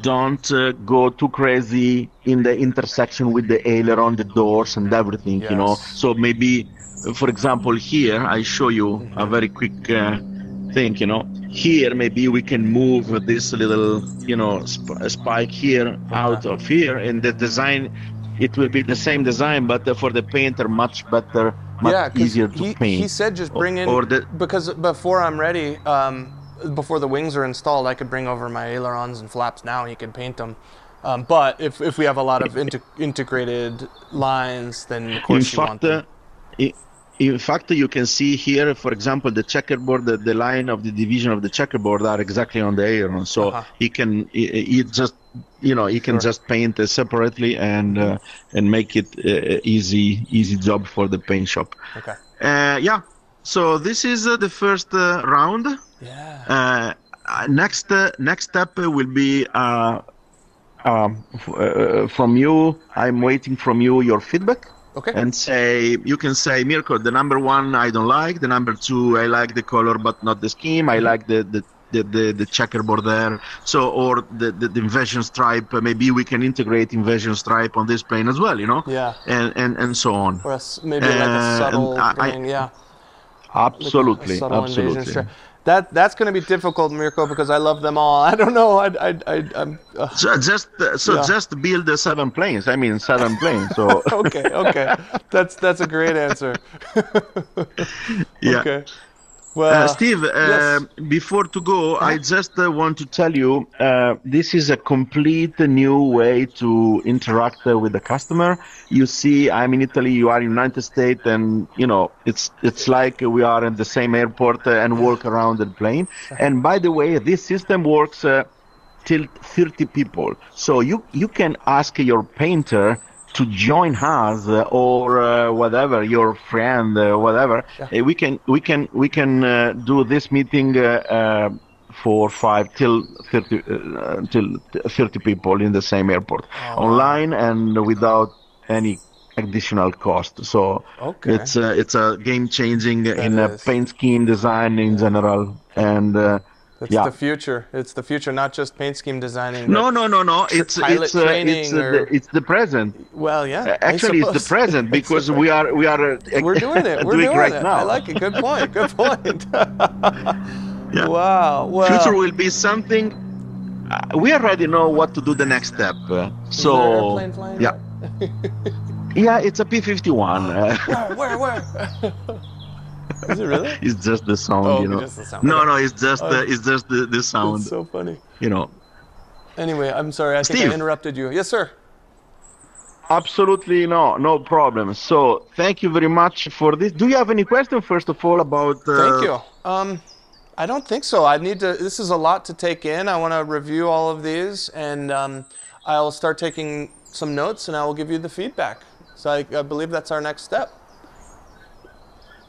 don't uh, go too crazy in the intersection with the aileron, the doors, and everything. You know, so maybe, for example, here I show you a very quick uh, thing. You know, here maybe we can move this little, you know, sp- spike here out of here, and the design. It will be the same design, but uh, for the painter, much better, much yeah, easier to he, paint. he said just bring in Or the- because before I'm ready, um, before the wings are installed, I could bring over my ailerons and flaps now. and He could paint them. Um, but if, if we have a lot of inte- integrated lines, then of in course you want fact, uh, them. i- in fact, you can see here, for example, the checkerboard, the, the line of the division of the checkerboard are exactly on the aileron. So Uh-huh. he can, he, he just, you know, he can Sure. just paint it separately and uh, and make it uh, easy, easy job for the paint shop. Okay. Uh, yeah. So this is uh, the first uh, round. Yeah. Uh, uh, next uh, next step will be uh, um, uh, from you. I'm waiting from you your feedback Okay. and say you can say Mirco, the number one I don't like, the number two I like the color but not the scheme. I like the the the, the, the checkerboard there. So or the, the, the invasion stripe. uh, Maybe we can integrate invasion stripe on this plane as well. You know. Yeah. And and and so on. or a maybe like a Uh, subtle I- thing. yeah. Absolutely. A subtle invasion Absolutely. That that's going to be difficult, Mirco, because I love them all. [laughs] I don't know. I I I I'm. Uh, So just uh, so Yeah. just build the seven planes. I mean seven planes. So [laughs] okay. Okay. That's that's a great answer. [laughs] yeah. Okay. Well, Uh, Steve, uh, yes. before to go, I just uh, want to tell you uh, this is a complete new way to interact uh, with the customer. You see, I'm in Italy, you are in United States, and you know it's it's like we are in the same airport and walk around the plane. And by the way, this system works. Uh, till 30 people. So you you can ask your painter to join us uh, or uh, whatever your friend uh, whatever. Uh, we can we can we can uh, do this meeting uh, uh, for five till 30 uh, till 30 people in the same airport online and without any additional cost. So Okay. it's uh, it's a game changing in uh, is. paint scheme design in general and uh, It's yeah. the future. It's the future, not just paint scheme designing. No, no, no, no. It's pilot it's uh, training it's uh, or- the, it's the present. Well, yeah. Uh, Actually, it's the present [laughs] because we are we are uh, We're doing it. [laughs] We're doing, right it. now. I like it. Good point. Good point. [laughs] Yeah. Wow. Well, Future will be something. Uh, we already know what to do the next step. Uh, so there an airplane flying yeah, yeah, it's a P51. Uh, Where? Where? Where? [laughs] is it really? it's just the sound, Oh, you know. just the sound. No, no, it's just uh, it's just the, the sound, It's so funny. you know. Anyway, I'm sorry. I think I interrupted you. Yes, sir. Absolutely no, no problem. So thank you very much for this. Do you have any question first of all about? Uh, Thank you. Um, I don't think so. I need to. This is a lot to take in. I want to review all of these, and um, I'll start taking some notes, and I will give you the feedback. So I, I believe that's our next step.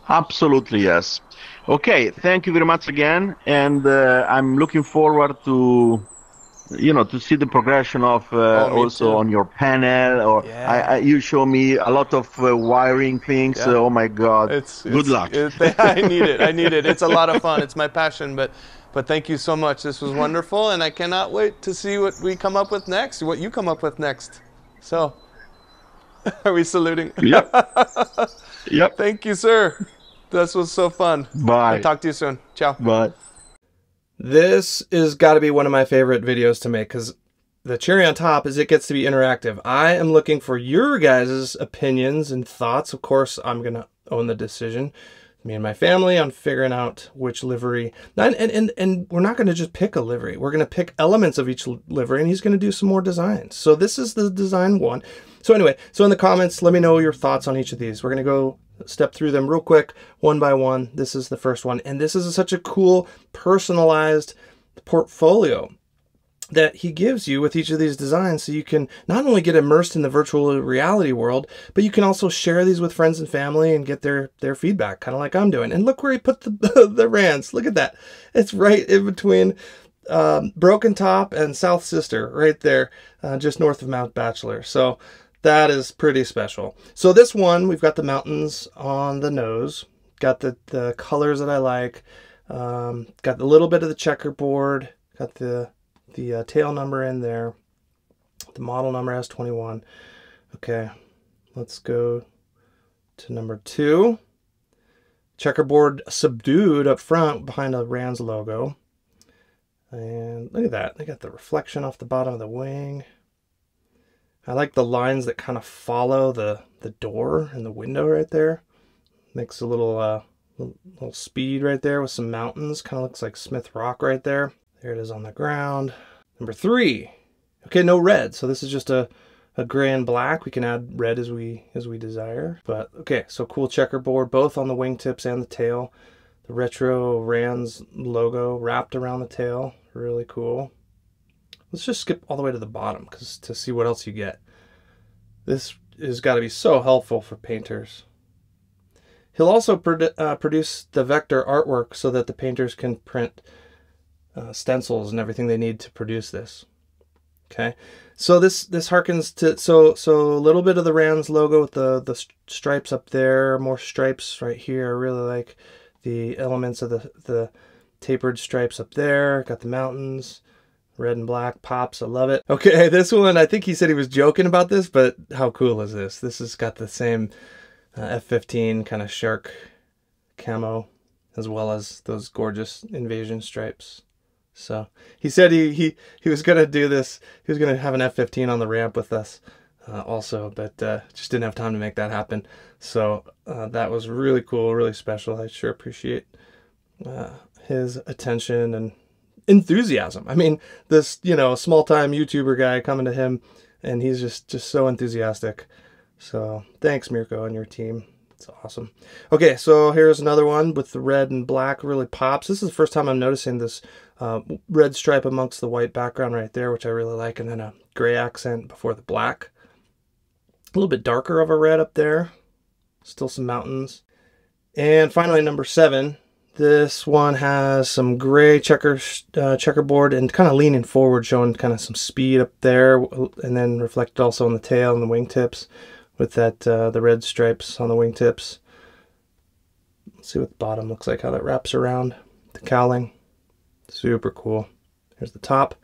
Absolutely, yes. Okay, thank you very much again, and uh, I'm looking forward to, you know, to see the progression of uh, Oh, also too. on your panel. Or Yeah. I, I, you show me a lot of uh, wiring things. Yeah. oh my God! It's good it's- luck. it- [laughs] I need it. I need it. It's a lot of fun. It's my passion, but but thank you so much. This was wonderful, and I cannot wait to see what we come up with next. What you come up with next. So, [laughs] are we saluting? yep. [laughs] yep. Thank you, sir. This was so fun. Bye. I'll talk to you soon. Ciao. Bye. This is got to be one of my favorite videos to make because the cherry on top is it gets to be interactive. I am looking for your guys' opinions and thoughts. Of course, I'm going to own the decision. Me and my family on figuring out which livery. And, and, and, and we're not going to just pick a livery. We're going to pick elements of each livery, and he's going to do some more designs. So this is the design one. So anyway, so in the comments, let me know your thoughts on each of these. We're going to go step through them real quick, one by one. This is the first one. And this is such a cool, personalized portfolio that he gives you with each of these designs so you can not only get immersed in the virtual reality world but you can also share these with friends and family and get their their feedback kind of like i'm doing and look where he put the [laughs] the Rans look at that it's right in between um, broken top and south sister right there uh, just north of mount bachelor so that is pretty special so this one we've got the mountains on the nose got the the colors that i like um, got a little bit of the checkerboard got the the uh, tail number in there. The model number S-21. Okay, let's go to number two. Checkerboard subdued up front behind the Rans logo. And look at that. They got the reflection off the bottom of the wing. I like the lines that kind of follow the, the door and the window right there. Makes a little, uh, little speed right there with some mountains. Kind of looks like Smith Rock right there. There it is on the ground. Number three. Okay, no red. So this is just a, a gray and black. We can add red as we as we desire. But okay, so cool checkerboard, both on the wingtips and the tail. The retro Rans logo wrapped around the tail. Really cool. Let's just skip all the way to the bottom because to see what else you get. This has got to be so helpful for painters. He'll also produ uh, produce the vector artwork so that the painters can print uh, stencils and everything they need to produce this. Okay, so this this harkens to so so a little bit of the Rans logo with the the stripes up there, more stripes right here. I really like the elements of the the tapered stripes up there. Got the mountains, red and black pops. I love it. Okay, [laughs] this one I think he said he was joking about this, but how cool is this? This has got the same uh, F15 kind of shark camo as well as those gorgeous invasion stripes. So he said he, he, he was going to do this. He was going to have an F-15 on the ramp with us uh, also, but uh, just didn't have time to make that happen. So uh, that was really cool, really special. I sure appreciate uh, his attention and enthusiasm. I mean, this, you know, small time YouTuber guy coming to him and he's just, just so enthusiastic. So thanks Mirco and your team. It's awesome. Okay, so here's another one with the red and black really pops. This is the first time I'm noticing this uh, red stripe amongst the white background right there, which I really like, and then a gray accent before the black. A little bit darker of a red up there. Still some mountains. And finally, number seven. This one has some gray checker uh, checkerboard and kind of leaning forward, showing kind of some speed up there, and then reflected also on the tail and the wingtips with that uh, the red stripes on the wingtips. Let's see what the bottom looks like, how that wraps around the cowling. Super cool. Here's the top.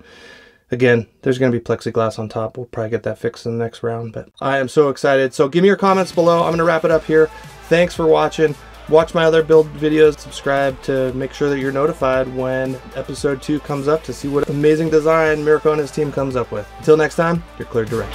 Again, there's going to be plexiglass on top. We'll probably get that fixed in the next round, but I am so excited. So give me your comments below. I'm going to wrap it up here. Thanks for watching. Watch my other build videos. Subscribe to make sure that you're notified when episode two comes up to see what amazing design Mirco and his team comes up with. Until next time, you're cleared direct.